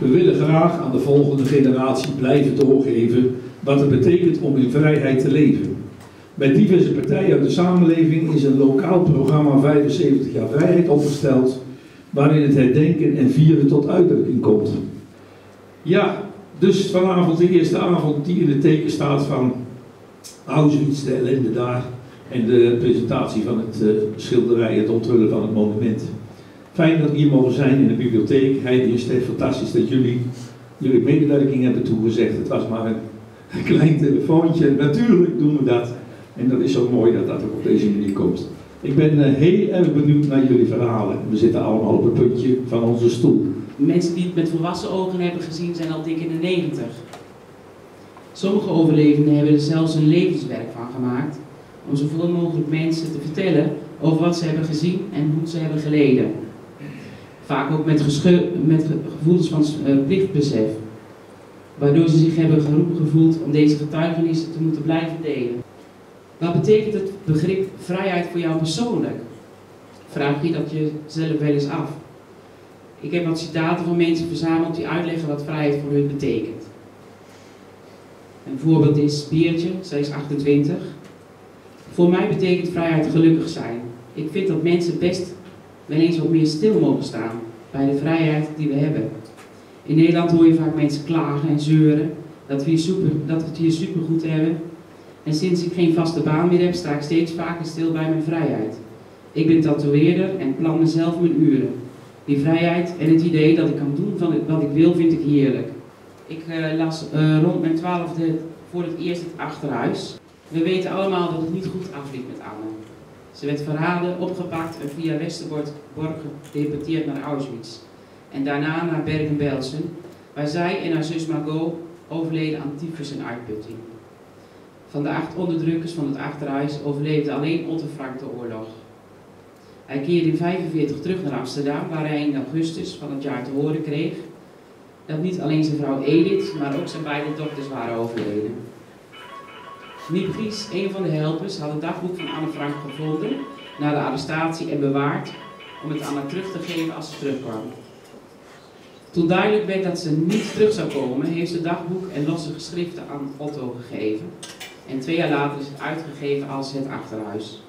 We willen graag aan de volgende generatie blijven doorgeven wat het betekent om in vrijheid te leven. Met diverse partijen uit de samenleving is een lokaal programma 75 jaar vrijheid opgesteld, waarin het herdenken en vieren tot uitdrukking komt. Ja, dus vanavond de eerste avond die in het teken staat van Auschwitz, de ellende daar en de presentatie van het uh, schilderij, het onthullen van het monument. Fijn dat we hier mogen zijn in de bibliotheek. Heidi en Stef, fantastisch dat jullie jullie medewerking hebben toegezegd. Het was maar een, klein telefoontje. Natuurlijk doen we dat. En dat is zo mooi dat dat ook op deze manier komt. Ik ben uh, heel erg benieuwd naar jullie verhalen. We zitten allemaal op een puntje van onze stoel. Mensen die het met volwassen ogen hebben gezien zijn al dik in de 90. Sommige overlevenden hebben er zelfs een levenswerk van gemaakt om zoveel mogelijk mensen te vertellen over wat ze hebben gezien en hoe ze hebben geleden. Vaak ook met, met gevoelens van uh, plichtbesef, waardoor ze zich hebben geroepen gevoeld om deze getuigenissen te moeten blijven delen. Wat betekent het begrip vrijheid voor jou persoonlijk? Vraag je dat jezelf wel eens af. Ik heb wat citaten van mensen verzameld die uitleggen wat vrijheid voor hun betekent. Een voorbeeld is Beertje, zij is 28. Voor mij betekent vrijheid gelukkig zijn. Ik vind dat mensen best wel eens wat meer stil mogen staan bij de vrijheid die we hebben. In Nederland hoor je vaak mensen klagen en zeuren dat we, super, dat we het hier super goed hebben. En sinds ik geen vaste baan meer heb, sta ik steeds vaker stil bij mijn vrijheid. Ik ben tatoeëerder en plan mezelf mijn uren. Die vrijheid en het idee dat ik kan doen van wat ik wil, vind ik heerlijk. Ik uh, las uh, rond mijn twaalfde voor het eerst het achterhuis. We weten allemaal dat het niet goed afliep met Anne. Ze werd verraden, opgepakt en via Westerbork gedeporteerd naar Auschwitz. En daarna naar Bergen-Belsen, waar zij en haar zus Margot overleden aan tyfus en uitputting. Van de acht onderdrukkers van het achterhuis overleefde alleen Otto Frank de oorlog. Hij keerde in 1945 terug naar Amsterdam, waar hij in augustus van het jaar te horen kreeg dat niet alleen zijn vrouw Edith, maar ook zijn beide dochters waren overleden. Miep Gies, een van de helpers, had het dagboek van Anne Frank gevonden na de arrestatie en bewaard om het aan haar terug te geven als ze terugkwam. Toen duidelijk werd dat ze niet terug zou komen, heeft ze het dagboek en losse geschriften aan Otto gegeven. En twee jaar later is het uitgegeven als Het Achterhuis.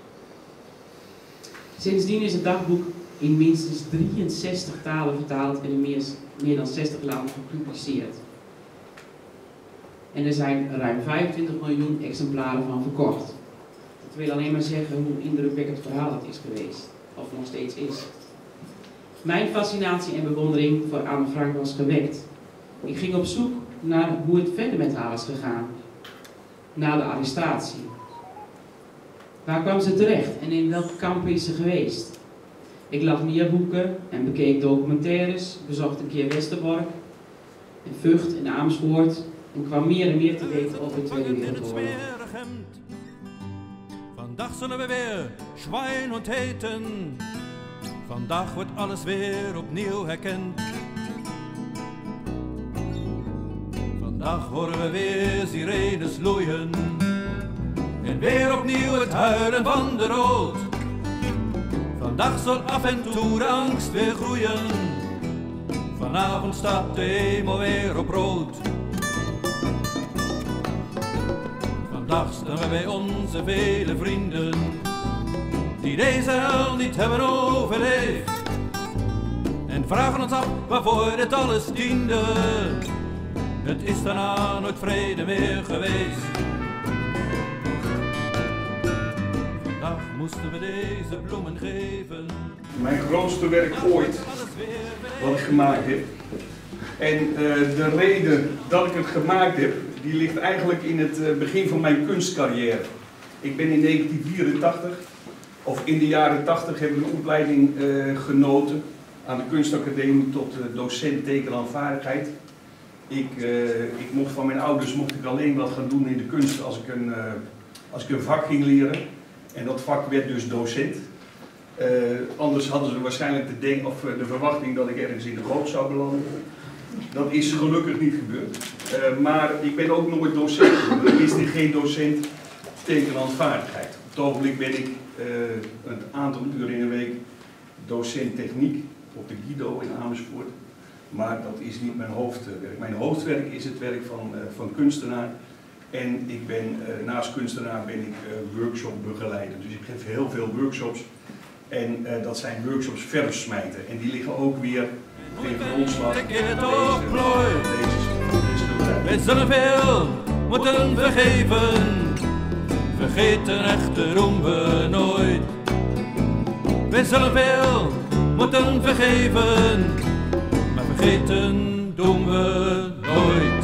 Sindsdien is het dagboek in minstens 63 talen vertaald en in meer dan 60 landen gepubliceerd. En er zijn ruim 25 miljoen exemplaren van verkocht. Dat wil alleen maar zeggen hoe indrukwekkend verhaal het is geweest, of nog steeds is. Mijn fascinatie en bewondering voor Anne Frank was gewekt. Ik ging op zoek naar hoe het verder met haar was gegaan. Na de arrestatie. Waar kwam ze terecht en in welke kampen is ze geweest? Ik las meer boeken en bekeek documentaires, bezocht een keer Westerbork, en Vught en Amersfoort en kwam meer en meer te weten over de Tweede Wereldoorlog. Vandaag zullen we weer zwijn ontheten. Vandaag wordt alles weer opnieuw herkend. Vandaag horen we weer sirenes loeien. En weer opnieuw het huilen van de rood. Vandaag zal af en toe de angst weer groeien. Vanavond staat de hemel weer op rood. Vandaag staan we bij onze vele vrienden. Die deze hel niet hebben overleefd. En vragen ons af waarvoor dit alles diende. Het is daarna nooit vrede meer geweest. moesten we deze bloemen geven. Mijn grootste werk ooit, wat ik gemaakt heb. En uh, de reden dat ik het gemaakt heb, die ligt eigenlijk in het uh, begin van mijn kunstcarrière. Ik ben in 1984, of in de jaren 80, heb ik een opleiding uh, genoten aan de kunstacademie tot docent tekenaanvaardigheid. Ik, ik mocht van mijn ouders mocht ik alleen wat gaan doen in de kunst als ik een, als ik een vak ging leren. En dat vak werd dus docent. Uh, anders hadden ze waarschijnlijk de, denk, of eh, de verwachting dat ik ergens in de goot zou belanden. Dat is gelukkig niet gebeurd. Uh, maar ik ben ook nooit docent. Ik is geen docent tekenhandvaardigheid. Op het ogenblik ben ik uh, een aantal uren in de week docent techniek op de Guido in Amersfoort. Maar dat is niet mijn hoofdwerk. Mijn hoofdwerk is het werk van, van kunstenaar. En ik ben, naast kunstenaar ben ik workshopbegeleider. Dus ik geef heel veel workshops. En dat zijn workshops verfsmijten. En die liggen ook weer in grondslag. Deze, Wij zullen veel moeten vergeven. Vergeten echter doen we nooit. Wij zullen veel moeten vergeven, maar vergeten doen we nooit.